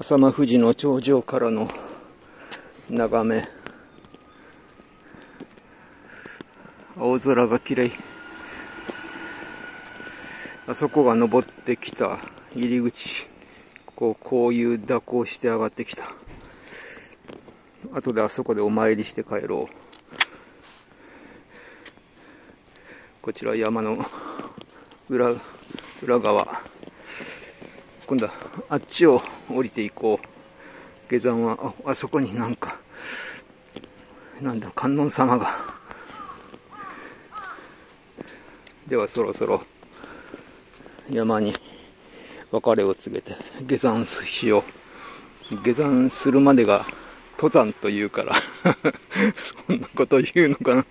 浅間富士の頂上からの眺め。青空が綺麗。あそこが登ってきた。入り口。こうこういう蛇行して上がってきた。後であそこでお参りして帰ろう。こちら山の裏裏側。今度はあっちを降りていこう。下山は、あ、あそこになんか、なんだ、観音様が。ではそろそろ山に別れを告げて下山しよう。下山するまでが登山というから そんなこと言うのかな